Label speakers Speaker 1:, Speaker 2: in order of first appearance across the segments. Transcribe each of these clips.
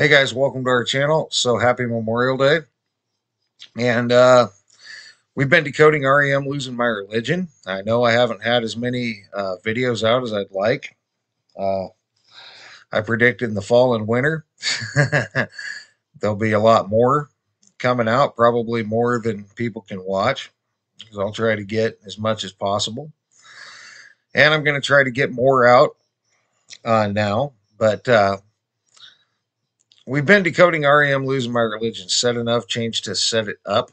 Speaker 1: Hey guys, welcome to our channel. So happy Memorial Day. And uh, we've been decoding REM Losing My Religion. I know I haven't had as many uh, videos out as I'd like. Uh, I predicted in the fall and winter there'll be a lot more coming out, probably more than people can watch. Because I'll try to get as much as possible. And I'm going to try to get more out uh, now. But uh, We've been decoding REM Losing My Religion. Set enough, changed to set it up.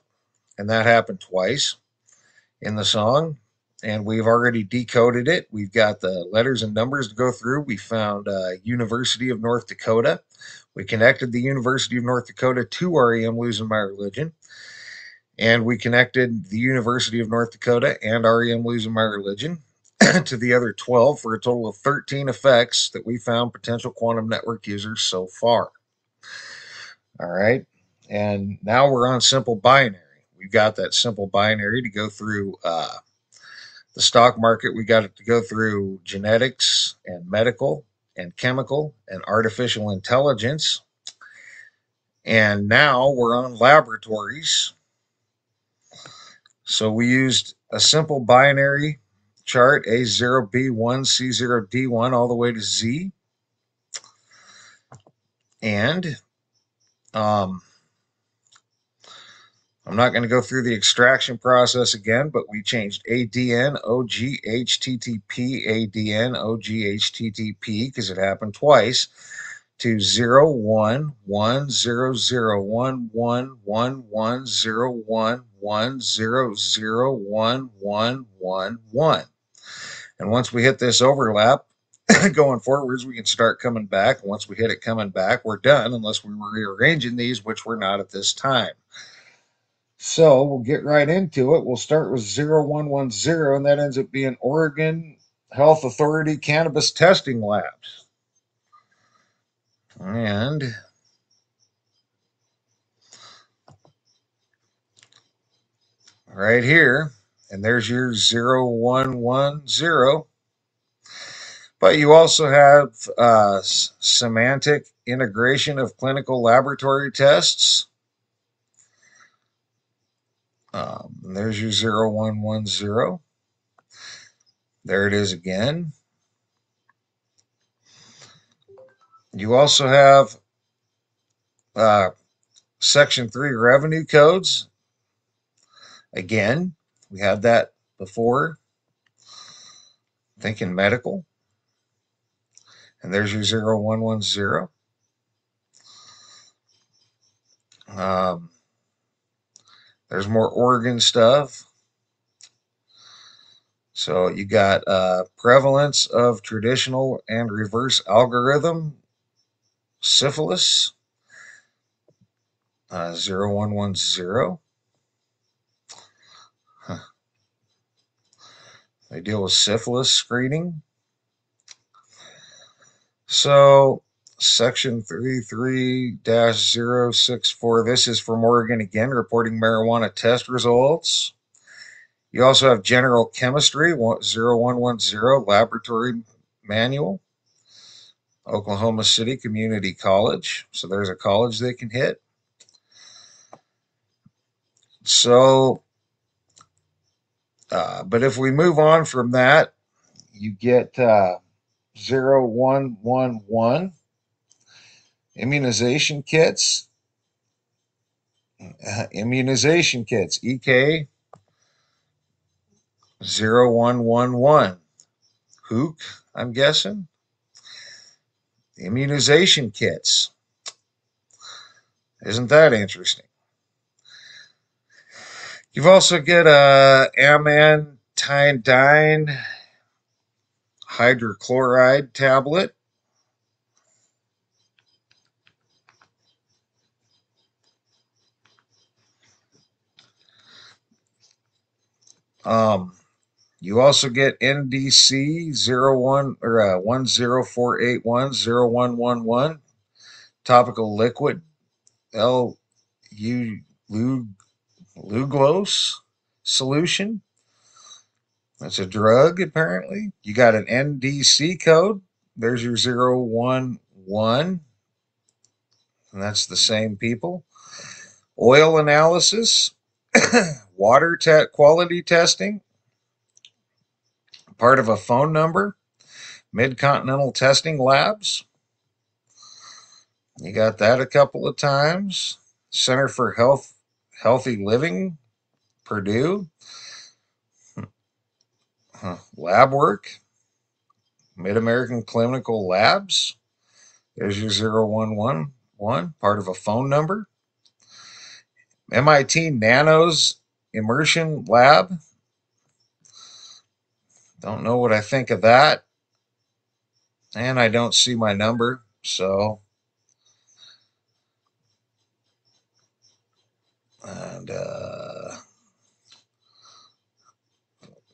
Speaker 1: And that happened twice in the song. And we've already decoded it. We've got the letters and numbers to go through. We found uh, University of North Dakota. We connected the University of North Dakota to REM Losing My Religion. And we connected the University of North Dakota and REM Losing My Religion to the other 12 for a total of 13 effects that we found potential quantum network users so far. All right. And now we're on simple binary. We've got that simple binary to go through uh, the stock market. We got it to go through genetics and medical and chemical and artificial intelligence. And now we're on laboratories. So we used a simple binary chart A0B1, C0D1, all the way to Z. And um, I'm not going to go through the extraction process again, but we changed ADN, OG, HTTP, ADN, OG, HTTP, because it happened twice, to 0, 1, 1, 0, 0, 1, 1, 1, 1, 0, 1, 1, 0, 0, 1, 1, 1, 1. And once we hit this overlap, going forwards, we can start coming back. Once we hit it coming back, we're done unless we were rearranging these, which we're not at this time. So we'll get right into it. We'll start with 0110, and that ends up being Oregon Health Authority Cannabis Testing Labs. And right here, and there's your 0110. But you also have uh, semantic integration of clinical laboratory tests. Um, there's your 0110. There it is again. You also have uh, Section 3 revenue codes. Again, we had that before. Thinking medical. And there's your 0110. Um, there's more Oregon stuff. So you got uh, prevalence of traditional and reverse algorithm syphilis, uh, 0110. Huh. They deal with syphilis screening. So section 33-064, this is from Oregon again, reporting marijuana test results. You also have general chemistry, 0110 laboratory manual. Oklahoma City Community College. So there's a college they can hit. So, uh, but if we move on from that, you get uh, 0111 immunization kits. Uh, immunization kits ek 0111 hook i'm guessing. Immunization kits. Isn't that interesting? You've also got a amantadine hydrochloride tablet. Um, you also get NDC 01 or uh, 10481 0111 topical liquid L U Lugol's solution. That's a drug, apparently. You got an NDC code. There's your 011. and that's the same people. Oil analysis, water te- quality testing, part of a phone number, Mid-Continental Testing Labs. You got that a couple of times. Center for Health Healthy Living, Purdue. Huh. Lab work, Mid American Clinical Labs. There's your 0111, part of a phone number. MIT Nanos Immersion Lab. Don't know what I think of that. And I don't see my number, so. And uh,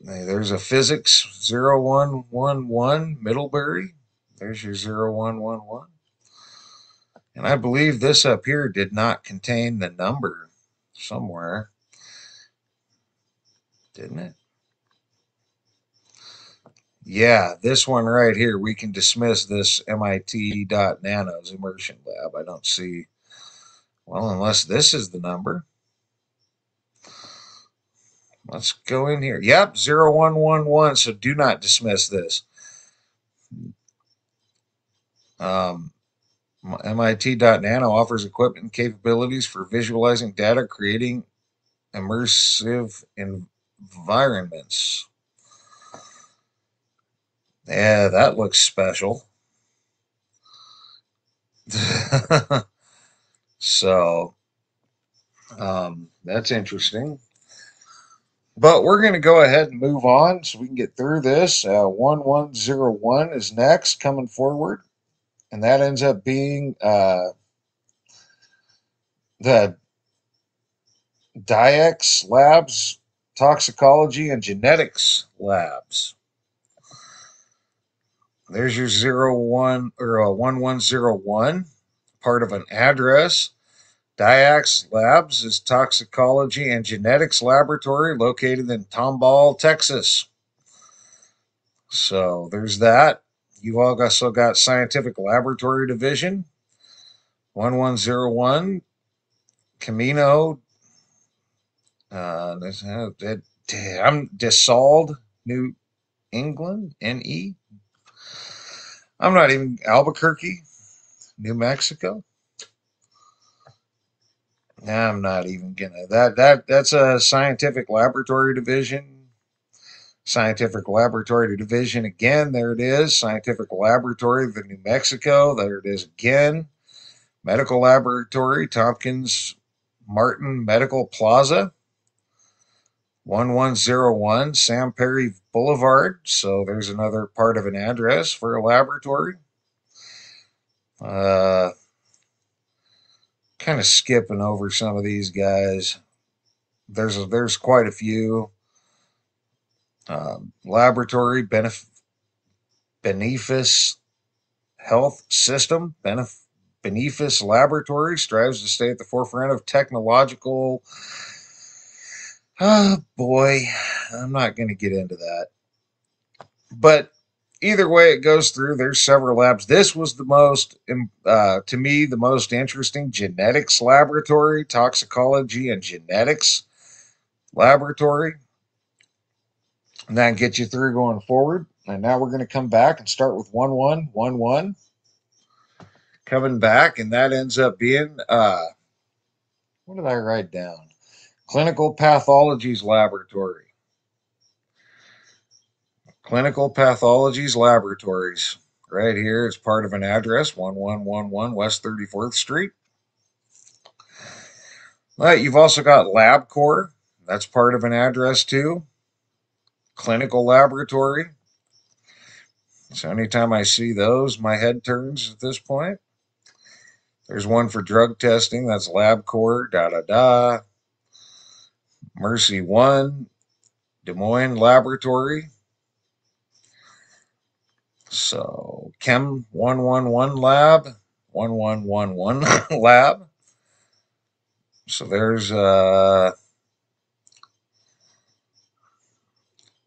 Speaker 1: there's a physics 0111 Middlebury. There's your 0111. And I believe this up here did not contain the number somewhere. Didn't it? Yeah, this one right here, we can dismiss this MIT.nanos immersion lab. I don't see, well, unless this is the number. Let's go in here. Yep, 0111. So do not dismiss this. Um, MIT.nano offers equipment and capabilities for visualizing data, creating immersive environments. Yeah, that looks special. so, um, that's interesting. But we're going to go ahead and move on so we can get through this. Uh, 1101 is next coming forward. And that ends up being uh, the Dyax Labs Toxicology and Genetics Labs. There's your zero one or a uh, 1101, part of an address. Dyax Labs is toxicology and genetics laboratory located in Tomball, Texas. So there's that. You've also got Scientific Laboratory Division, 1101, Camino, uh, I'm de Salud, New England, NE. I'm not even Albuquerque, New Mexico. I'm not even gonna that that that's a scientific laboratory division. Scientific Laboratory Division again. There it is. Scientific Laboratory of New Mexico. There it is again. Medical Laboratory, Tompkins Martin Medical Plaza. 1101 Sam Perry Boulevard. So there's another part of an address for a laboratory. Uh, kind of skipping over some of these guys. There's a, there's quite a few. Uh, laboratory benef- Benefis Health System Benef- Benefis Laboratory strives to stay at the forefront of technological Oh boy, I'm not going to get into that. But either way it goes through, there's several labs. This was the most, uh, to me, the most interesting genetics laboratory, toxicology and genetics laboratory. And that gets you through going forward. And now we're going to come back and start with 1111. Coming back, and that ends up being, uh, what did I write down? Clinical Pathologies Laboratory. Clinical Pathologies Laboratories. Right here, it's part of an address 1111 West 34th Street. But you've also got LabCorp. That's part of an address too. Clinical Laboratory. So anytime I see those, my head turns at this point. There's one for drug testing. That's LabCorp, da da da. MercyOne, Des Moines Laboratory. So Chem 111 Lab, 1111 Lab. So there's uh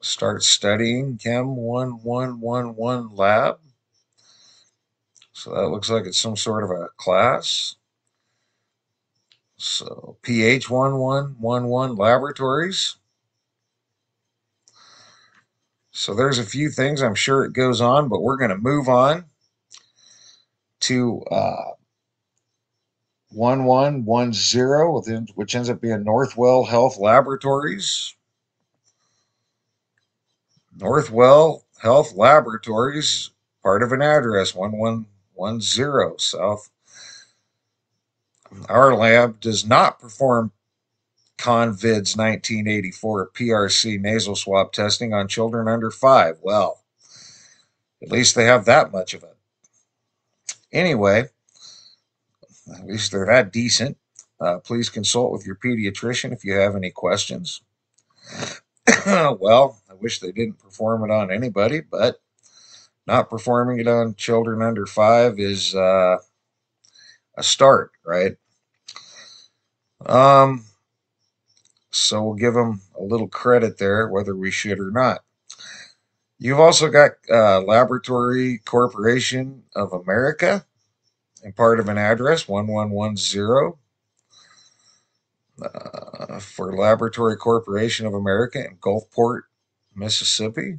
Speaker 1: start studying Chem 1111 Lab. So that looks like it's some sort of a class. So PH1111 Laboratories. So there's a few things. I'm sure it goes on, but we're going to move on to uh, 1110, which ends up being Northwell Health Laboratories. Northwell Health Laboratories, part of an address 1110 South. Our lab does not perform CONVIDS 1984 PRC nasal swab testing on children under five. Well, at least they have that much of it. Anyway, at least they're that decent. Uh, please consult with your pediatrician if you have any questions. well, I wish they didn't perform it on anybody, but not performing it on children under five is uh, a start, right? Um, so we'll give them a little credit there, whether we should or not. You've also got uh, Laboratory Corporation of America and part of an address 1110 uh, for Laboratory Corporation of America in Gulfport, Mississippi.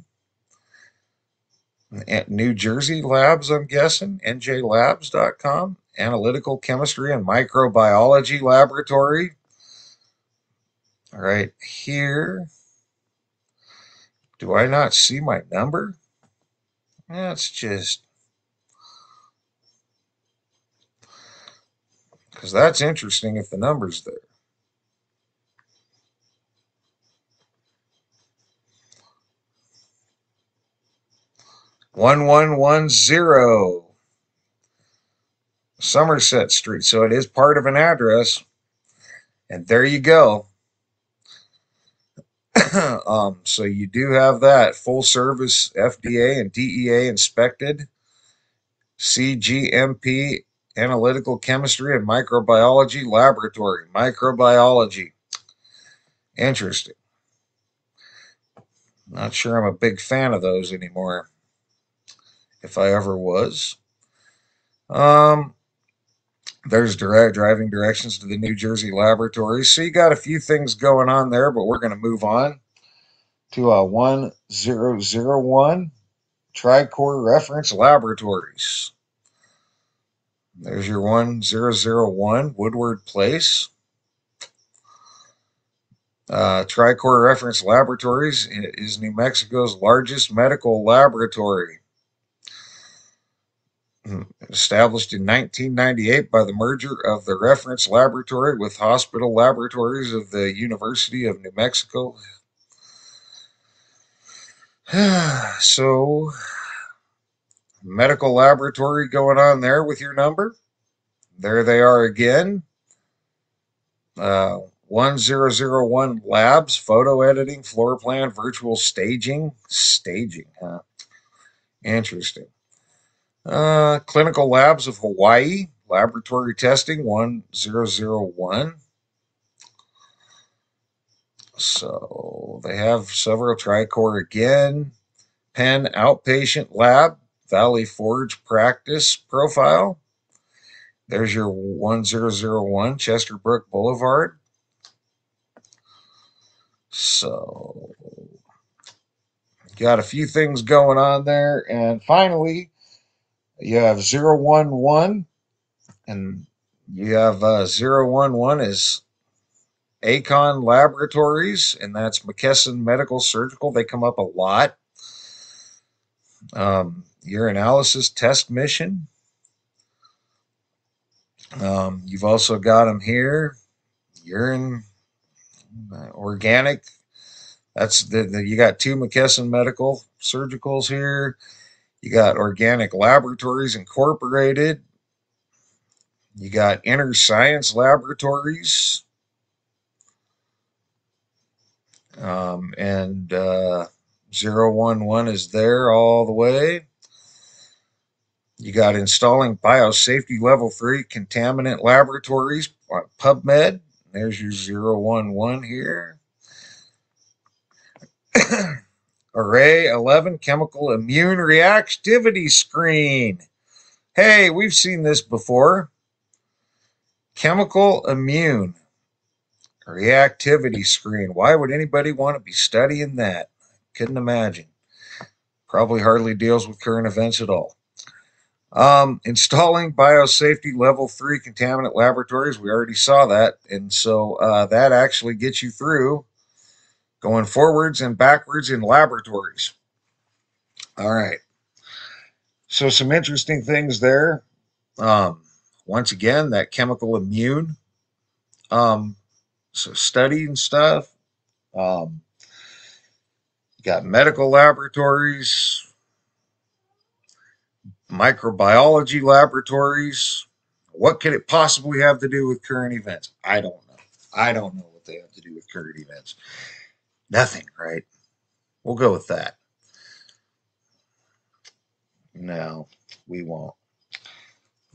Speaker 1: At New Jersey Labs, I'm guessing, njlabs.com, Analytical Chemistry and Microbiology Laboratory. Right here. Do I not see my number? That's just because that's interesting if the number's there. One one one zero Somerset Street. So it is part of an address. And there you go. um, so you do have that full service FDA and DEA inspected CGMP analytical chemistry and microbiology laboratory. Microbiology. Interesting. Not sure I'm a big fan of those anymore, if I ever was. Um, there's direct driving directions to the New Jersey laboratories. So you got a few things going on there, but we're going to move on to a uh, 1001 TriCore Reference Laboratories. There's your 1001 Woodward Place. Uh, TriCore Reference Laboratories is New Mexico's largest medical laboratory. Hmm, established in 1998 by the merger of the reference laboratory with hospital laboratories of the University of New Mexico. so, medical laboratory going on there with your number. There they are again. Uh, 1001 Labs, photo editing, floor plan, virtual staging. Staging, huh? Interesting. Uh, Clinical Labs of Hawaii, laboratory testing 1001. So they have several TriCore again. Penn Outpatient Lab, Valley Forge Practice Profile. There's your 1001 Chesterbrook Boulevard. So, got a few things going on there. And finally, you have 011 and you have uh, 011 is Acon Laboratories, and that's McKesson Medical Surgical. They come up a lot. Um, urinalysis test mission. Um, you've also got them here. Urine uh, organic. That's the, the you got two McKesson Medical Surgicals here. You got Organic Laboratories Incorporated. You got Inner Science Laboratories. Um, and uh, 011 is there all the way. You got installing biosafety level 3 contaminant laboratories, uh, PubMed. There's your 011 here. Array 11 chemical immune reactivity screen. Hey, we've seen this before. Chemical immune reactivity screen. Why would anybody want to be studying that? Couldn't imagine. Probably hardly deals with current events at all. Um, installing biosafety level three contaminant laboratories. We already saw that. And so uh, that actually gets you through going forwards and backwards in laboratories. All right. So some interesting things there. Um, once again, that chemical immune um, so studying stuff. Um, got medical laboratories, microbiology laboratories. What could it possibly have to do with current events? I don't know. I don't know what they have to do with current events. Nothing, right? We'll go with that. No, we won't.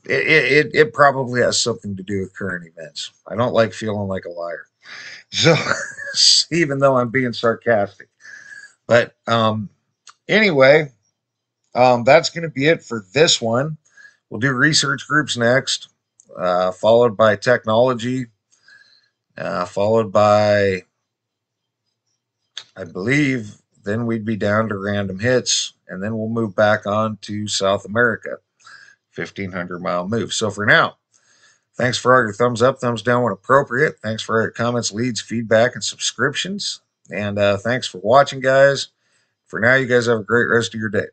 Speaker 1: It, it, it probably has something to do with current events. I don't like feeling like a liar. So, even though I'm being sarcastic. But um, anyway, um, that's going to be it for this one. We'll do research groups next, uh, followed by technology, uh, followed by, I believe, then we'd be down to random hits, and then we'll move back on to South America. 1500 mile move. So for now, thanks for all your thumbs up, thumbs down when appropriate. Thanks for your comments, leads, feedback, and subscriptions. And uh, thanks for watching, guys. For now, you guys have a great rest of your day.